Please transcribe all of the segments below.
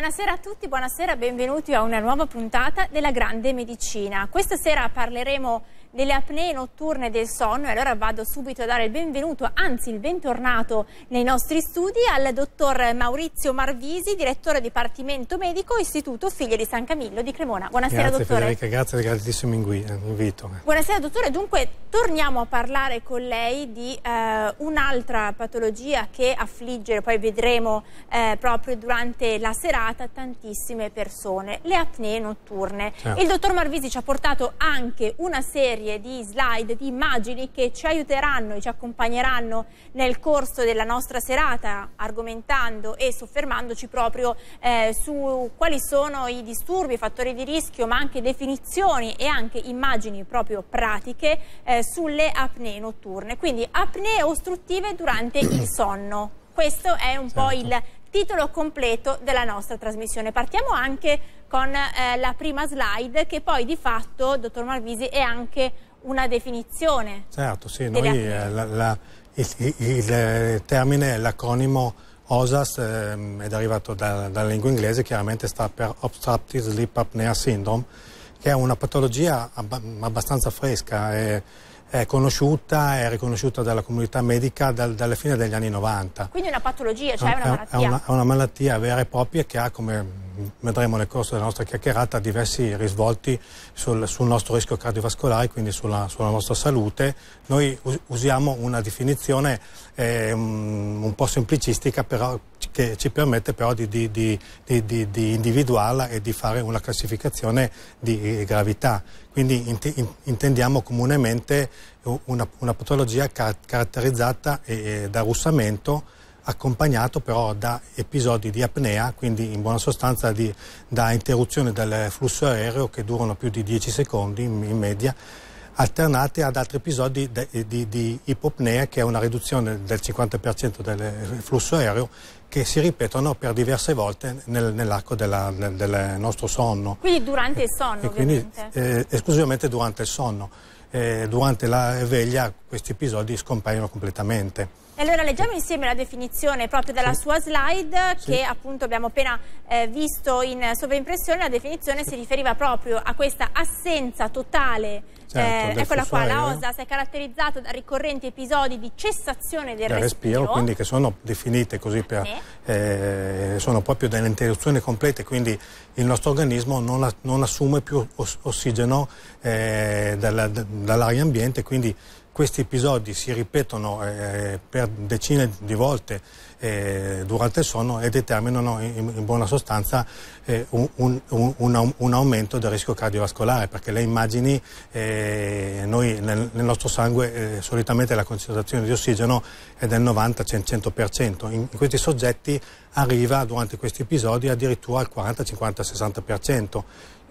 Buonasera a tutti, buonasera, benvenuti a una nuova puntata della Grande Medicina. Questa sera parleremo delle apnee notturne del sonno e allora vado subito a dare il benvenuto, anzi il bentornato nei nostri studi al dottor Maurizio Marvisi, direttore Dipartimento Medico Istituto Figlie di San Camillo di Cremona. Buonasera grazie, dottore. Federica, grazie del graditissimo invito. Buonasera dottore, dunque torniamo a parlare con lei di eh, un'altra patologia che affligge, poi vedremo eh, proprio durante la serata, tantissime persone, le apnee notturne. Certo. Il dottor Marvisi ci ha portato anche una serie serie di slide, di immagini che ci aiuteranno e ci accompagneranno nel corso della nostra serata argomentando e soffermandoci proprio eh, su quali sono i disturbi, i fattori di rischio ma anche definizioni e anche immagini proprio pratiche eh, sulle apnee notturne. Quindi apnee ostruttive durante il sonno. Questo è un certo. po' il titolo completo della nostra trasmissione. Partiamo anche con eh, la prima slide che poi di fatto, dottor Marvisi, è anche una definizione. Certo, sì, noi eh, la, la, il, il, il, termine, l'acronimo OSAS eh, è derivato da, dalla lingua inglese, chiaramente sta per Obstructive Sleep Apnea Syndrome, che è una patologia abbastanza fresca. E, è conosciuta, è riconosciuta dalla comunità medica dal, dalle fine degli anni 90. Quindi è una patologia, cioè è una malattia? È una, è una malattia vera e propria che ha, come vedremo nel corso della nostra chiacchierata, diversi risvolti sul, sul nostro rischio cardiovascolare, quindi sulla, sulla, nostra salute. Noi usiamo una definizione eh, un po' semplicistica, però che ci permette però di, di, di, di, individuarla e di fare una classificazione di gravità. Quindi int intendiamo comunemente una, una patologia car caratterizzata eh, da russamento accompagnato però da episodi di apnea, quindi in buona sostanza di, da interruzione del flusso aereo che durano più di 10 secondi in, in media alternate ad altri episodi di, di, di, ipopnea che è una riduzione del 50% del flusso aereo che si ripetono per diverse volte nel, nell'arco del, del, nostro sonno. Quindi durante il sonno, e quindi, eh, esclusivamente durante il sonno. Eh, durante la veglia questi episodi scompaiono completamente. E allora leggiamo insieme la definizione proprio della sì. sua slide sì. che appunto abbiamo appena eh, visto in sovraimpressione. La definizione si riferiva proprio a questa assenza totale. Certo, eh, eccola qua, la OSAS è caratterizzata da ricorrenti episodi di cessazione del, del respiro, respiro. quindi che sono definite così per, eh, sono proprio delle interruzioni complete, quindi il nostro organismo non, non assume più ossigeno eh, dall'aria ambiente, quindi questi episodi si ripetono eh, per decine di volte eh, durante il sonno e determinano in, in buona sostanza eh, un, un, un, un, aumento del rischio cardiovascolare perché le immagini, eh, noi nel, nel, nostro sangue eh, solitamente la concentrazione di ossigeno è del 90-100%, in, in questi soggetti arriva durante questi episodi addirittura al 40, 50, 60%.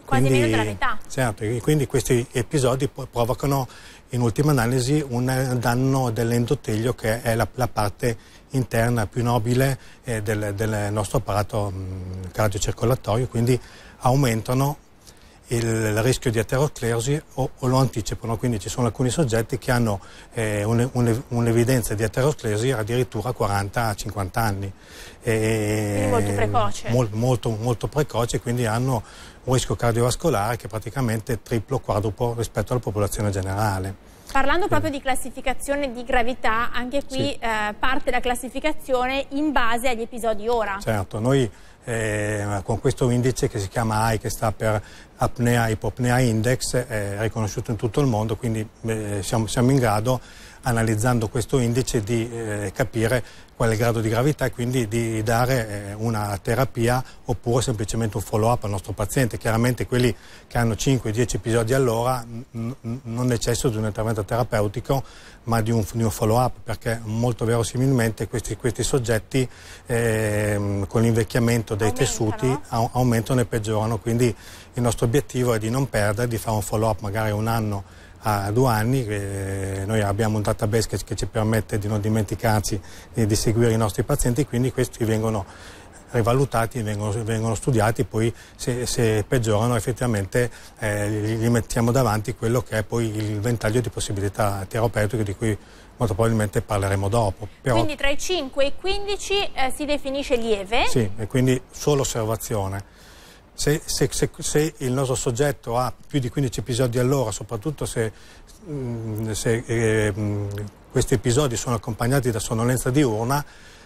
Quasi quindi, meno della Certo, quindi questi episodi provocano in ultima analisi un danno dell'endotelio che è la, la parte interna più nobile eh, del, del, nostro apparato mh, cardiocircolatorio, quindi aumentano il rischio di aterosclerosi o, o, lo anticipano, quindi ci sono alcuni soggetti che hanno eh, un'evidenza un, di aterosclerosi addirittura a 40-50 anni. E, molto precoce. Mol, molto, molto precoce, quindi hanno un rischio cardiovascolare che è praticamente triplo, quadruplo rispetto alla popolazione generale. Parlando proprio di classificazione di gravità, anche qui sì. eh, parte la classificazione in base agli episodi ora. Certo, noi eh, con questo indice che si chiama AI, che sta per Apnea Ipopnea Index, è riconosciuto in tutto il mondo, quindi eh, siamo, siamo in grado analizzando questo indice di eh, capire qual è il grado di gravità e quindi di dare eh, una terapia oppure semplicemente un follow up al nostro paziente. Chiaramente quelli che hanno 5-10 episodi all'ora non necessitano di un intervento terapeutico ma di un, un follow up perché molto verosimilmente questi, questi soggetti eh, con l'invecchiamento dei aumentano. tessuti aumentano e peggiorano quindi il nostro obiettivo è di non perdere, di fare un follow up magari un anno a due anni, noi abbiamo un database che, che, ci permette di non dimenticarci di, di seguire i nostri pazienti, quindi questi vengono rivalutati, vengono, vengono studiati, poi se, se peggiorano effettivamente eh, gli mettiamo davanti quello che è poi il ventaglio di possibilità terapeutiche di cui molto probabilmente parleremo dopo. Però, quindi tra i 5 e i 15 eh, si definisce lieve? Sì, e quindi solo osservazione. Se, se, se, se, il nostro soggetto ha più di 15 episodi all'ora, soprattutto se, mm, eh, questi episodi sono accompagnati da sonnolenza diurna,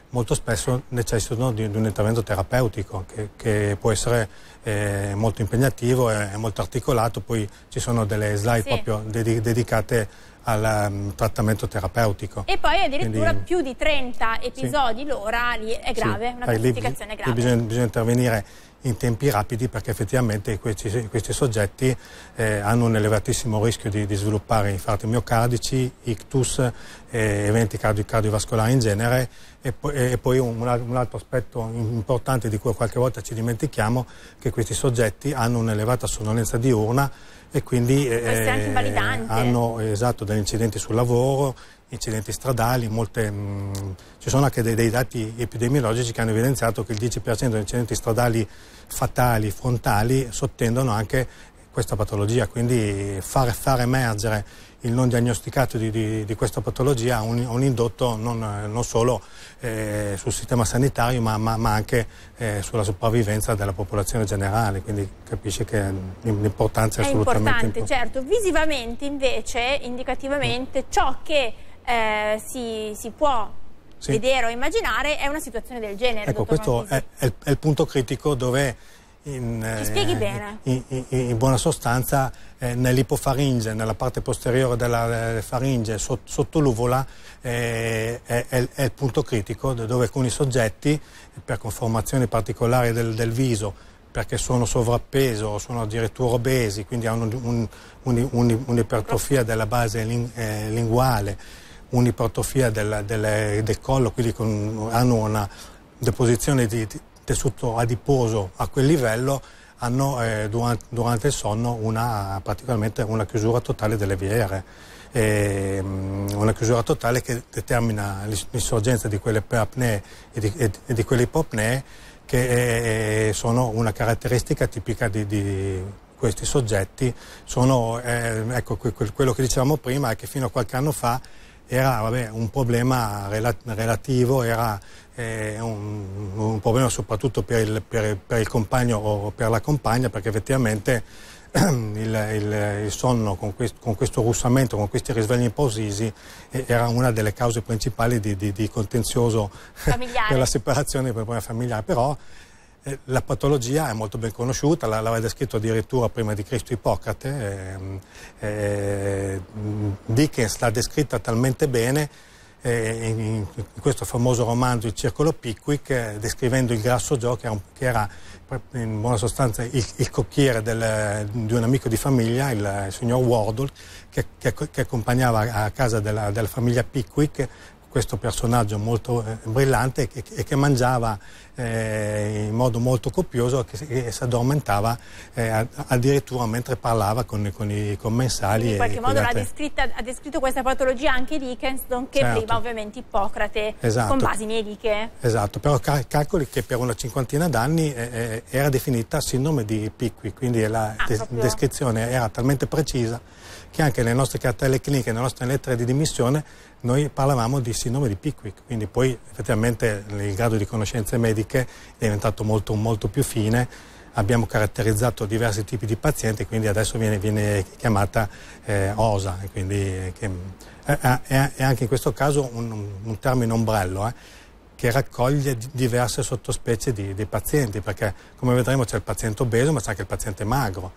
molto spesso necessitano di, di un intervento terapeutico che, che può essere eh, molto impegnativo e molto articolato, poi ci sono delle slide sì. proprio ded dedicate al um, trattamento terapeutico. E poi addirittura Quindi, più di 30 episodi sì. l'ora lì è grave, sì. una classificazione grave. Bisogna, bisogna intervenire in tempi rapidi perché effettivamente questi, questi soggetti eh, hanno un elevatissimo rischio di, di, sviluppare infarti miocardici, ictus, eh, eventi cardio, cardiovascolari in genere. E poi, e poi un, un, altro aspetto importante di cui qualche volta ci dimentichiamo che questi soggetti hanno un'elevata sonnolenza diurna e quindi eh, hanno esatto, degli incidenti sul lavoro, incidenti stradali, molte, mh, mm, ci sono anche dei, dei, dati epidemiologici che hanno evidenziato che il 10% degli incidenti stradali fatali, frontali, sottendono anche questa patologia, quindi far, far emergere il non diagnosticato di, di, di questa patologia ha un, un, indotto non, non solo eh, sul sistema sanitario ma, ma, ma anche eh, sulla sopravvivenza della popolazione generale, quindi capisce che l'importanza è, è assolutamente importante. Certo, visivamente invece, indicativamente, ciò che eh, si, si, può sì. vedere o immaginare è una situazione del genere. Ecco, questo è, è, il, è il punto critico dove in, Ci spieghi bene. In, in, in buona sostanza eh, nell'ipofaringe, nella parte posteriore della faringe, sotto, sotto l'uvola, eh, è, è, il punto critico dove alcuni soggetti, per conformazioni particolari del, del viso, perché sono sovrappeso o sono addirittura obesi, quindi hanno un'ipertrofia un, un, della base ling, eh, linguale, un'ipertrofia del, del, del, collo, quindi con, hanno una deposizione di, tessuto adiposo a quel livello hanno eh, durante, durante, il sonno una, praticamente una chiusura totale delle viere, e, um, una chiusura totale che determina l'insorgenza di quelle apnee e di, e, di quelle ipopnee che eh, sono una caratteristica tipica di, di questi soggetti. Sono, eh, ecco, quello che dicevamo prima è che fino a qualche anno fa era vabbè, un problema relativo, era eh, un, un, problema soprattutto per il, per, per il, compagno o per la compagna perché effettivamente il, il, il sonno con, quest, con, questo russamento, con questi risvegli improvvisi eh, era una delle cause principali di, di, di contenzioso per la separazione per il problema familiare. Però eh, la patologia è molto ben conosciuta, l'aveva descritto addirittura prima di Cristo Ippocrate, eh, eh, Dickens l'ha descritta talmente bene eh, in, in, questo famoso romanzo Il circolo Pickwick, eh, descrivendo il grasso Joe che era, un, che era in buona sostanza il, il cocchiere del, di un amico di famiglia, il, il signor Wardle, che, che, che, accompagnava a casa della, della famiglia Pickwick questo personaggio molto eh, brillante e, e, che mangiava eh, in modo molto copioso e, che, si addormentava eh, addirittura mentre parlava con, con i commensali. in qualche modo altre... ha descritto questa patologia anche Dickens, nonché certo. prima ovviamente Ippocrate esatto. con basi mediche. Esatto, però cal calcoli che per una cinquantina d'anni eh, eh, era definita sindrome di Pickwick, quindi la ah, des descrizione era talmente precisa che anche nelle nostre cartelle cliniche, nelle nostre lettere di dimissione, noi parlavamo di sindrome di Pickwick, quindi poi effettivamente il grado di conoscenze mediche è diventato molto, molto più fine, abbiamo caratterizzato diversi tipi di pazienti, quindi adesso viene, viene chiamata eh, OSA, quindi, che, è, è, è, anche in questo caso un, un termine ombrello. Eh, che raccoglie diverse sottospecie di, di pazienti, perché come vedremo c'è il paziente obeso ma c'è anche il paziente magro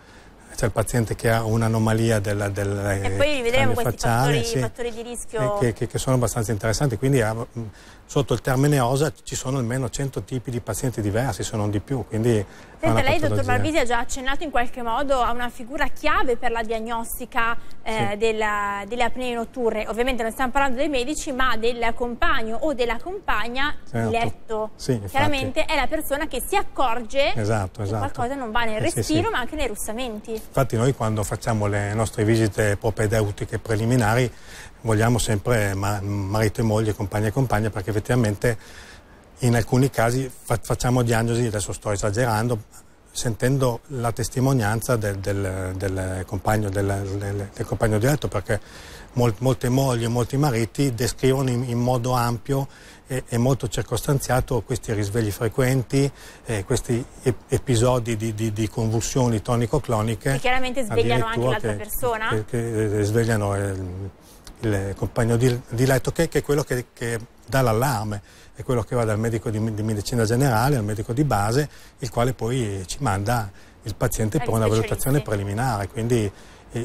c'è il paziente che ha un'anomalia del, del E poi vedremo questi facciale, fattori, sì, fattori, di rischio. Che, che, che, sono abbastanza interessanti, quindi ah, sotto il termine OSA ci sono almeno 100 tipi di pazienti diversi, se non di più. Quindi Senta, lei, dottor Malvisi, ha già accennato in qualche modo a una figura chiave per la diagnostica eh, sì. della, delle apnee notturne. Ovviamente non stiamo parlando dei medici, ma del compagno o della compagna certo. letto. Sì, Chiaramente è la persona che si accorge esatto, esatto. che qualcosa non va nel respiro, ma anche nei russamenti. Infatti noi quando facciamo le nostre visite propedeutiche preliminari vogliamo sempre marito e moglie, compagno e compagna, perché effettivamente in alcuni casi fa facciamo diagnosi, adesso sto esagerando, sentendo la testimonianza del, del, del, compagno, del, del compagno, di letto, perché mol, molte mogli e molti mariti descrivono in, in modo ampio e, e, molto circostanziato questi risvegli frequenti, eh, questi ep episodi di, di, di, convulsioni tonico-cloniche. Che chiaramente svegliano anche l'altra persona? Che, che, svegliano il, il compagno di, di letto, che, che, è quello che, che dà l'allarme, è quello che va dal medico di, di, medicina generale al medico di base, il quale poi ci manda il paziente per una valutazione preliminare. Quindi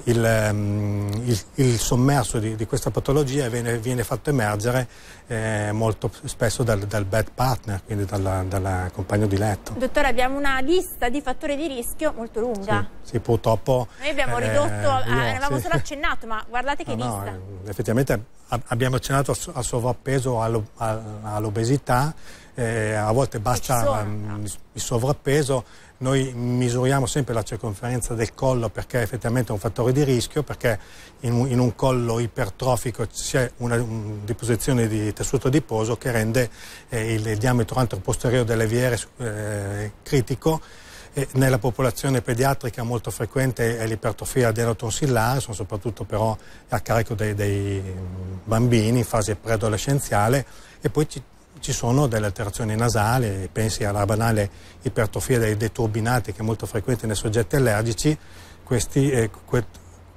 il, ehm, il, il sommerso di, di, questa patologia viene, viene fatto emergere eh, molto spesso dal, dal, bad partner, quindi dal compagno di letto. Dottore, abbiamo una lista di fattori di rischio molto lunga. Sì, sì purtroppo... Noi abbiamo eh, ridotto, io, eh, avevamo sì. solo accennato, ma guardate che no, lista. No, effettivamente abbiamo accennato al sovrappeso, all'obesità, eh, a volte basta um, il sovrappeso, noi misuriamo sempre la circonferenza del collo perché effettivamente è un fattore di rischio, perché in un, in un collo ipertrofico c'è una un, deposizione di tessuto adiposo che rende eh, il, il, diametro anteroposteriore delle viere eh, critico. E nella popolazione pediatrica molto frequente è l'ipertrofia adenotonsillare, sono soprattutto però a carico dei, dei bambini in fase preadolescenziale e poi ci, ci sono delle alterazioni nasali, pensi alla banale ipertrofia dei, dei turbinati che è molto frequente nei soggetti allergici, questi, eh, que,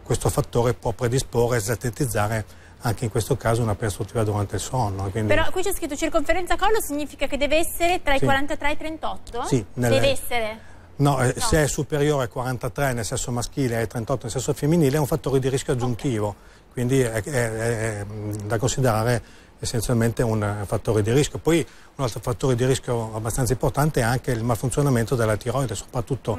questo fattore può predisporre e sintetizzare anche in questo caso una perstruttiva durante il sonno. Quindi... Però qui c'è scritto circonferenza collo, significa che deve essere tra i sì. 43 e i 38? Sì. Nelle... Deve essere? No, eh, no, se è superiore ai 43 nel sesso maschile e ai 38 nel sesso femminile è un fattore di rischio aggiuntivo, okay. quindi è, è, è, da considerare essenzialmente un fattore di rischio. Poi un altro fattore di rischio abbastanza importante è anche il malfunzionamento della tiroide, soprattutto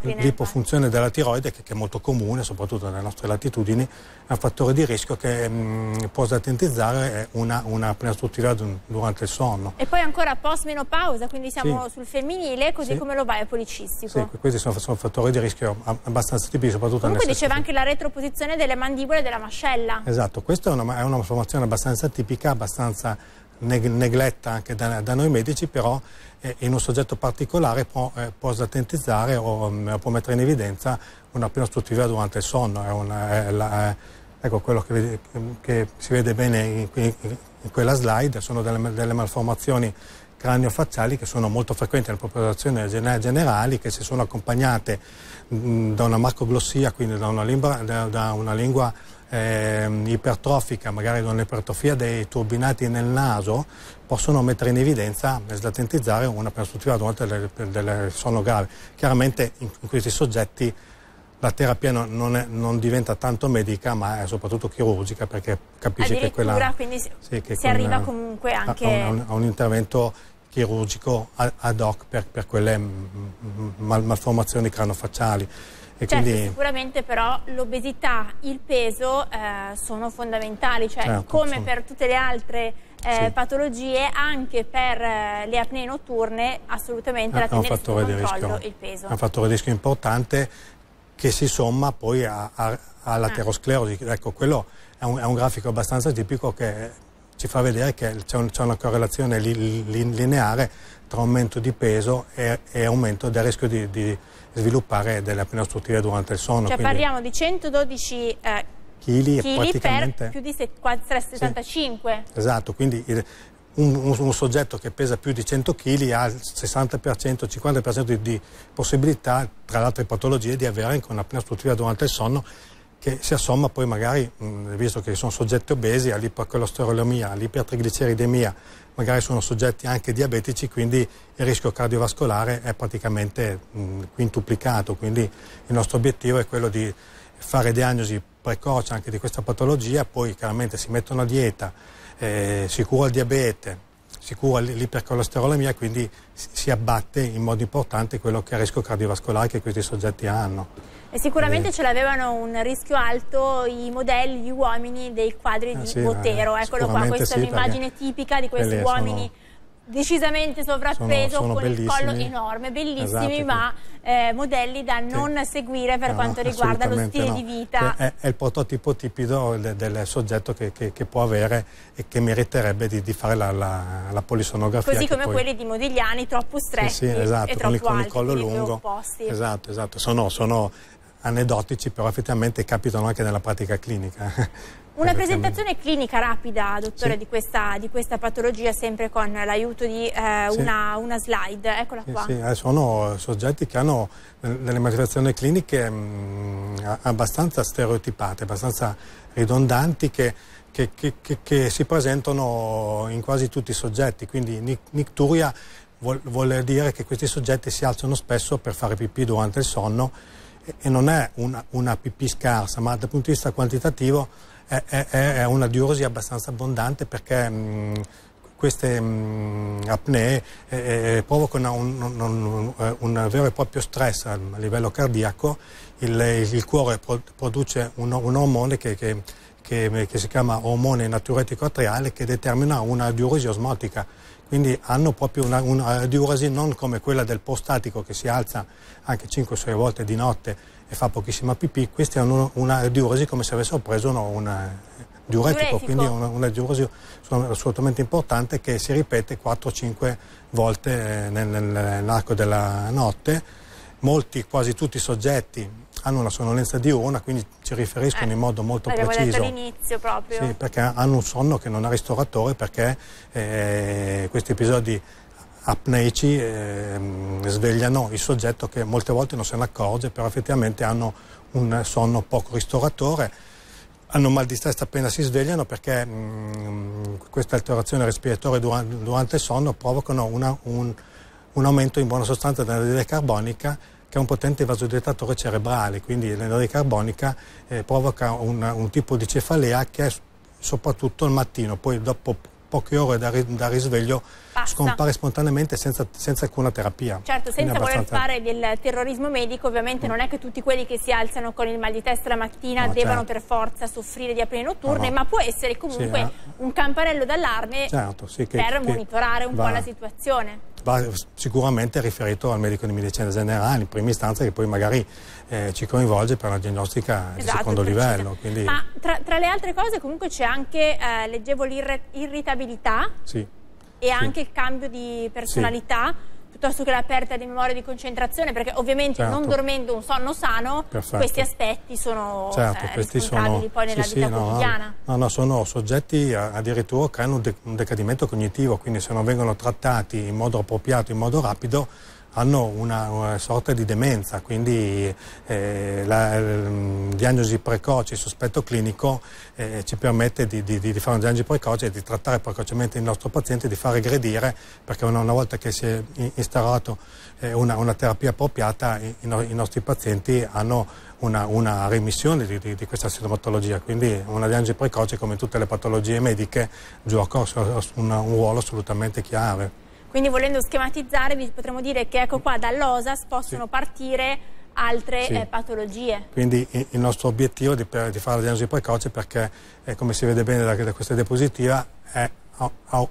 l'ipofunzione della tiroide che, che, è molto comune, soprattutto nelle nostre latitudini, è un fattore di rischio che mh, mm, può sintetizzare una, una struttura durante il sonno. E poi ancora post menopausa, quindi siamo sì. sul femminile, così sì. come lo va il policistico. Sì, questi sono, sono, fattori di rischio abbastanza tipici, soprattutto Comunque diceva anche la retroposizione delle mandibole e della mascella. Esatto, questa è una, è una malformazione abbastanza tipica, abbastanza negletta anche da, da, noi medici, però eh, in un soggetto particolare può, eh, può slatentizzare o um, può mettere in evidenza una pneumostruttiva durante il sonno. È una, è la, ecco, quello che, che, si vede bene in, in, in quella slide sono delle, delle malformazioni cranio-facciali che sono molto frequenti nelle popolazioni generali, che si sono accompagnate mh, da una marcoglossia, quindi da una lingua, da, da una lingua eh, ipertrofica, magari da un'ipertrofia dei turbinati nel naso, possono mettere in evidenza e slatentizzare una perstruttiva durante del, del sonno grave. Chiaramente in, in, questi soggetti la terapia non, non, è, non, diventa tanto medica ma è soprattutto chirurgica perché capisce che quella... quindi sì, che si arriva comunque anche... A, a, un, a un intervento chirurgico ad hoc per, per quelle mal, malformazioni cranofacciali. E certo, quindi... sicuramente però l'obesità, il peso eh, sono fondamentali, cioè certo, come sono... per tutte le altre eh, sì. patologie, anche per eh, le apnee notturne assolutamente è la tenere sotto controllo il peso. È un fattore di rischio importante che si somma poi all'aterosclerosi. Ah. Ecco, quello è un, è un, grafico abbastanza tipico che ci fa vedere che c'è un, una correlazione li, li, lineare tra aumento di peso e, e aumento del rischio di, di sviluppare delle apnee ostruttive durante il sonno. Cioè parliamo di 110 eh, chili, per più di 375. Sì, esatto, quindi il, un, un, un, soggetto che pesa più di 100 kg ha il 60%, 50% di, di, possibilità, tra le altre patologie, di avere anche un'apnea ostruttiva durante il sonno che si assomma poi magari, mh, visto che sono soggetti obesi, all'ipercolesterolemia, all'ipertrigliceridemia, magari sono soggetti anche diabetici, quindi il rischio cardiovascolare è praticamente mh, quintuplicato. Quindi il nostro obiettivo è quello di fare diagnosi precoce anche di questa patologia, poi chiaramente si mette una dieta, eh, si cura il diabete, si cura l'ipercolesterolemia, quindi si abbatte in modo importante quello che è il rischio cardiovascolare che questi soggetti hanno. E sicuramente eh. ce l'avevano un rischio alto i modelli, gli uomini dei quadri ah, di sì, Botero. Eccolo qua, questa sì, è un'immagine tipica di questi uomini sono... decisamente sovrappeso sono, sono con il collo enorme, bellissimi, esatto, ma eh, modelli da non seguire per no, quanto riguarda lo stile no. di vita. È, è, il prototipo tipico del, del soggetto che, che, che, può avere e che meriterebbe di, di fare la, la, la, polisonografia. Così come poi... quelli di Modigliani, troppo stretti sì, sì, esatto, e troppo con, alti, con il collo lungo. Opposti. Esatto, esatto. Sono, sono aneddotici, però effettivamente capitano anche nella pratica clinica. Una presentazione clinica rapida, dottore, sì. di, questa, di, questa, patologia, sempre con l'aiuto di eh, sì. una, una, slide. Eccola qua. Sì, eh, sono soggetti che hanno delle manifestazioni cliniche mh, mm, abbastanza stereotipate, abbastanza ridondanti, che, che, che, che, si presentano in quasi tutti i soggetti. Quindi nicturia vuol, vuol dire che questi soggetti si alzano spesso per fare pipì durante il sonno e non è una, una pipì scarsa, ma dal punto di vista quantitativo è, è, è una diurosi abbastanza abbondante perché mh, queste mh, apnee eh, eh provocano un, un, un, un, vero e proprio stress a livello cardiaco, il, il cuore pro, produce un, ormone che, che, che, che, si chiama ormone naturetico atriale che determina una diurosi osmotica quindi hanno proprio una, una diuresi non come quella del postatico che si alza anche 5-6 volte di notte e fa pochissima pipì, questi hanno una diuresi come se avessero preso un diuretico, quindi una, una diuresi assolutamente importante che si ripete 4-5 volte eh, nell'arco della notte. Molti, quasi tutti i soggetti hanno una sonnolenza diurna, quindi ci riferiscono eh, in modo molto preciso. all'inizio proprio. Sì, perché hanno un sonno che non è ristoratore, perché eh, questi episodi apneici eh, svegliano il soggetto che molte volte non se ne accorge, però effettivamente hanno un sonno poco ristoratore. Hanno mal di testa appena si svegliano perché mh, queste alterazioni respiratorie durante, durante, il sonno provocano una, un, un aumento in buona sostanza dell'anidride carbonica che è un potente vasodilattatore cerebrale, quindi l'anidride carbonica eh, provoca un, un, tipo di cefalea che è soprattutto il mattino, poi dopo poche ore da, da risveglio Passa. scompare spontaneamente senza, senza, alcuna terapia. Certo, senza voler fare del terrorismo medico, ovviamente mm. non è che tutti quelli che si alzano con il mal di testa la mattina no, devono certo. per forza soffrire di apnee notturne, no, no. ma può essere comunque sì, eh. un campanello d'allarme certo, sì, per che monitorare un va. po' la situazione va sicuramente riferito al medico di medicina generale in prima istanza che poi magari eh, ci coinvolge per la diagnostica esatto, di secondo livello. Quindi... Ma tra, tra, le altre cose comunque c'è anche, eh, leggevo l'irritabilità sì, e sì. anche il cambio di personalità. Sì piuttosto che la perdita di memoria e di concentrazione, perché ovviamente certo. non dormendo un sonno sano, Perfetto. questi aspetti sono certo, eh, questi sono, poi nella sì, vita sì, quotidiana. No, no, sono soggetti addirittura che hanno un, de un decadimento cognitivo, quindi se non vengono trattati in modo appropriato, in modo rapido, hanno una, una, sorta di demenza, quindi eh, la, la diagnosi precoce, il sospetto clinico eh, ci permette di, di, di, fare una diagnosi precoce e di trattare precocemente il nostro paziente, di far regredire, perché una, una volta che si è instaurato eh, una, una, terapia appropriata i, i, nostri pazienti hanno una, una remissione di, di, questa sintomatologia, quindi una diagnosi precoce come tutte le patologie mediche gioca un ruolo assolutamente chiave. Quindi volendo schematizzare potremmo dire che ecco qua dall'OSAS possono sì. partire altre sì. eh, patologie. Quindi il nostro obiettivo di, di fare la diagnosi precoce perché eh, come si vede bene da, da questa diapositiva è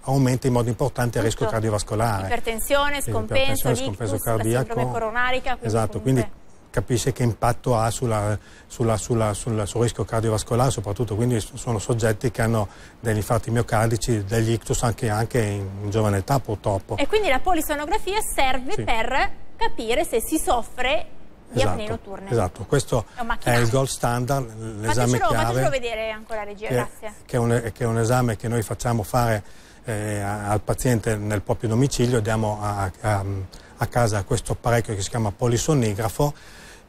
aumenta in modo importante il rischio cardiovascolare. Ipertensione, scompenso, sì, scompenso cardiaco. la coronaria. Quindi esatto, comunque... quindi capisce che impatto ha sulla, sulla, sulla, sul rischio cardiovascolare soprattutto, quindi sono soggetti che hanno degli infarti miocardici, degli ictus anche, anche in, in, giovane età purtroppo. E quindi la polisonografia serve sì. per capire se si soffre di esatto, apnee notturne. Esatto, questo è, è il gold standard, l'esame chiave. Fatecelo vedere ancora regia, che, grazie. Che è, un, che è, un, esame che noi facciamo fare eh, al paziente nel proprio domicilio, diamo a, a, a casa questo apparecchio che si chiama polisonnigrafo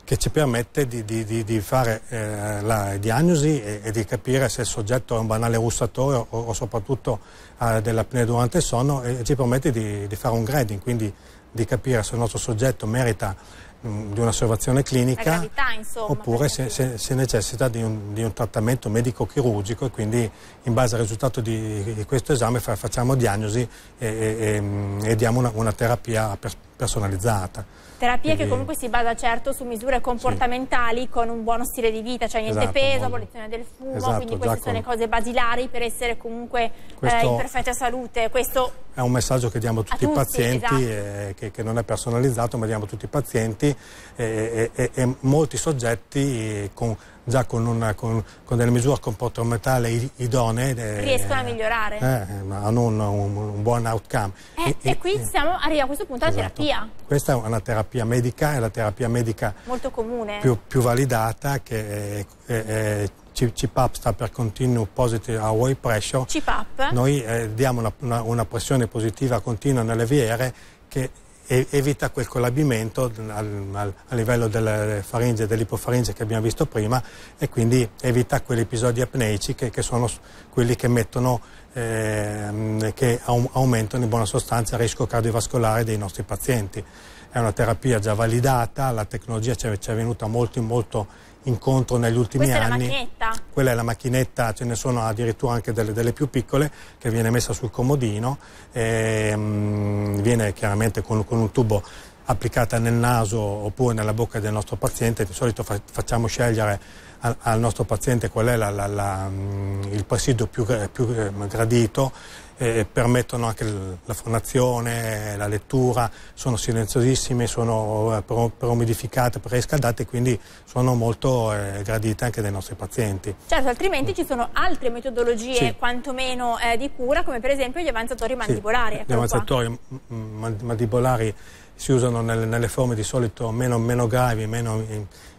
che ci permette di, di, di, di fare eh, la diagnosi e, e, di capire se il soggetto è un banale russatore o, o soprattutto ha dell'apnea durante il sonno e, e ci permette di, fare un grading, quindi di capire se il nostro soggetto merita di un'osservazione clinica gravità, insomma, oppure se, se, se, necessita di un, un trattamento medico-chirurgico e quindi in base al risultato di, questo esame fa, facciamo diagnosi e, e diamo una, una terapia per, personalizzata. Terapia che comunque si basa certo su misure comportamentali sì. con un buono stile di vita, cioè niente esatto, peso, abolizione del fumo, esatto, quindi queste sono le cose basilari per essere comunque eh, in perfetta salute. Questo è un messaggio che diamo a tutti, a tutti i pazienti, esatto. eh, che, che, non è personalizzato, ma diamo a tutti i pazienti eh, e, e molti soggetti con già con, una, con, con, delle misure comportamentali idonee eh, riescono a migliorare? eh, hanno un, un, un, buon outcome. Eh, e, e, qui siamo arrivati a questo punto esatto. terapia. Questa è una terapia medica è la terapia medica molto comune. più, più validata che è, è, è CPAP sta per Continuous Positive Airway Pressure. CPAP noi eh, diamo una, una, una pressione positiva continua nelle vie aeree che evita quel collabimento a livello delle faringe e dell'ipofaringe che abbiamo visto prima e quindi evita quegli episodi apneici che, che sono quelli che, mettono, eh, che aumentano in buona sostanza il rischio cardiovascolare dei nostri pazienti. È una terapia già validata, la tecnologia ci è venuta molto, molto incontro negli ultimi Questa anni. Questa è la macchinetta? Quella è la macchinetta, ce ne sono addirittura anche delle, delle più piccole che viene messa sul comodino, e, um, viene chiaramente con, con un tubo applicata nel naso oppure nella bocca del nostro paziente, di solito fa, facciamo scegliere al, al, nostro paziente qual è la, la, la, mm, il presidio più, più eh, gradito eh, permettono anche la fonazione, la lettura, sono silenziosissime, sono eh, preumidificate, preriscaldate, quindi sono molto eh, gradite anche dai nostri pazienti. Certo, altrimenti ci sono altre metodologie sì. quantomeno eh, di cura, come per esempio gli avanzatori mandibolari. Sì. Gli avanzatori mandibolari si usano nelle, nelle forme di solito meno, meno gravi, meno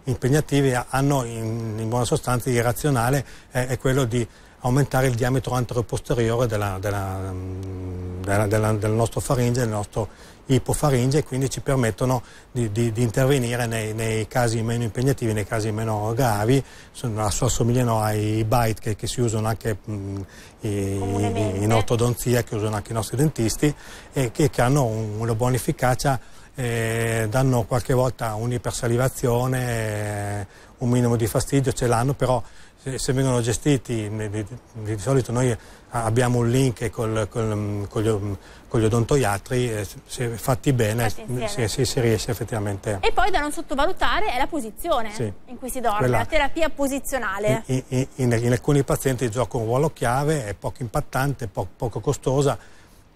impegnativi, hanno in, in buona sostanza il razionale è quello di aumentare il diametro anteroposteriore della, della, della, della, del nostro faringe, del nostro ipofaringe e quindi ci permettono di, di, di intervenire nei, nei, casi meno impegnativi, nei casi meno gravi, assomigliano ai bite che, che si usano anche mh, in ortodonzia, che usano anche i nostri dentisti e che, che hanno un, una buona efficacia eh, danno qualche volta un'ipersalivazione, eh, un minimo di fastidio ce l'hanno, però se, se vengono gestiti, di, solito noi abbiamo un link col, col, con, gli, con, gli, odontoiatri, eh, se fatti bene si, si, si, riesce effettivamente. E poi da non sottovalutare è la posizione sì. in cui si dorme, Quella, la terapia posizionale. In, in, in, in, alcuni pazienti gioca un ruolo chiave, è poco impattante, po, poco costosa,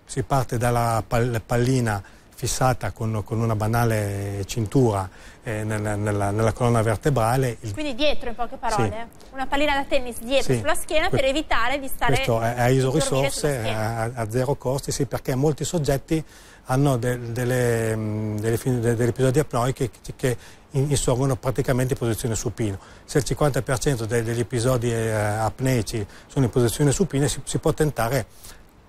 si parte dalla pallina fissata con, con una banale cintura eh, nella, nella, nella, colonna vertebrale. Quindi dietro in poche parole? Sì. Una pallina da tennis dietro sì. sulla schiena que per evitare di stare Questo è a ISO risorse, a, a, zero costi, sì, perché molti soggetti hanno de, delle, delle, delle, degli episodi apnoici che, che insorgono praticamente in posizione supino. Se il 50% degli episodi eh, apneici sono in posizione supina si, si può tentare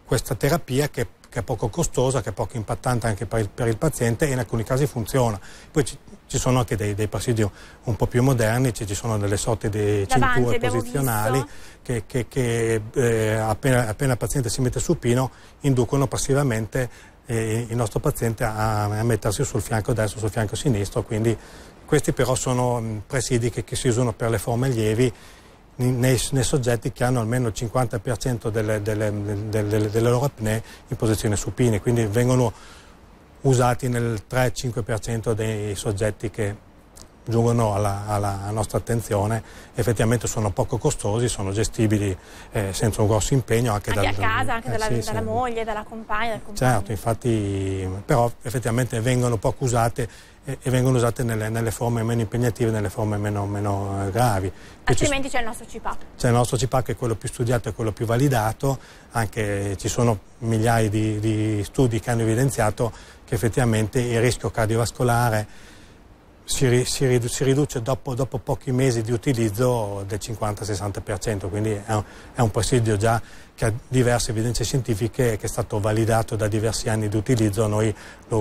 questa terapia che che è poco costosa, che è poco impattante anche per il, per il paziente e in alcuni casi funziona. Poi ci, ci sono anche dei, dei, presidi un po' più moderni, ci, ci sono delle sorte di cinture posizionali che, che, che eh, appena, appena, il paziente si mette supino inducono passivamente eh, il nostro paziente a, a, mettersi sul fianco destro, sul fianco sinistro, quindi questi però sono presidi che, che si usano per le forme lievi nei, nei, soggetti che hanno almeno il 50% delle, delle, delle, delle, loro apnee in posizione supine, quindi vengono usati nel 3-5% dei soggetti che giungono alla, alla, nostra attenzione, effettivamente sono poco costosi, sono gestibili eh, senza un grosso impegno anche, anche dal, a casa, anche eh, dalla, sì, dalla sì. moglie, dalla compagna, dal compagno. Certo, infatti, però effettivamente vengono poco usate e, e vengono usate nelle, nelle, forme meno impegnative, nelle forme meno, meno eh, gravi. Altrimenti c'è il nostro CIPAP. C'è il nostro CIPAP che è quello più studiato e quello più validato, anche ci sono migliaia di, di studi che hanno evidenziato che effettivamente il rischio cardiovascolare si, si, si riduce dopo, dopo, pochi mesi di utilizzo del 50-60%, quindi è un, è un presidio già che ha diverse evidenze scientifiche che è stato validato da diversi anni di utilizzo, noi lo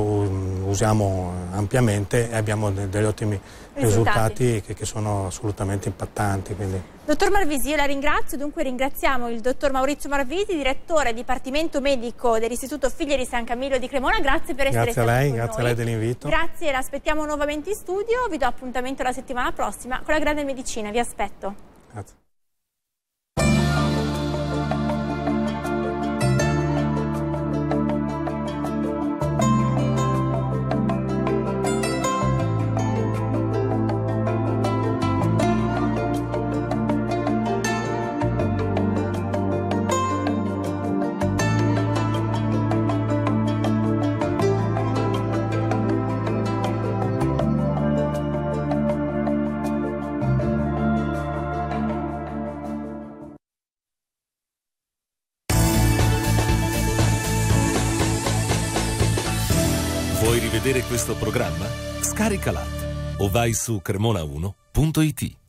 usiamo ampiamente e abbiamo degli ottimi risultati, risultati che, che, sono assolutamente impattanti. Quindi. Dottor Marvisi, io la ringrazio, dunque ringraziamo il dottor Maurizio Marvisi, direttore Dipartimento Medico dell'Istituto Figli di San Camillo di Cremona, grazie per essere grazie stato a lei, Grazie a lei dell'invito. Grazie, l'aspettiamo nuovamente in studio, vi do appuntamento la settimana prossima con la grande medicina, vi aspetto. Grazie. Questo programma? Scarica l'app o vai su cremona1.it.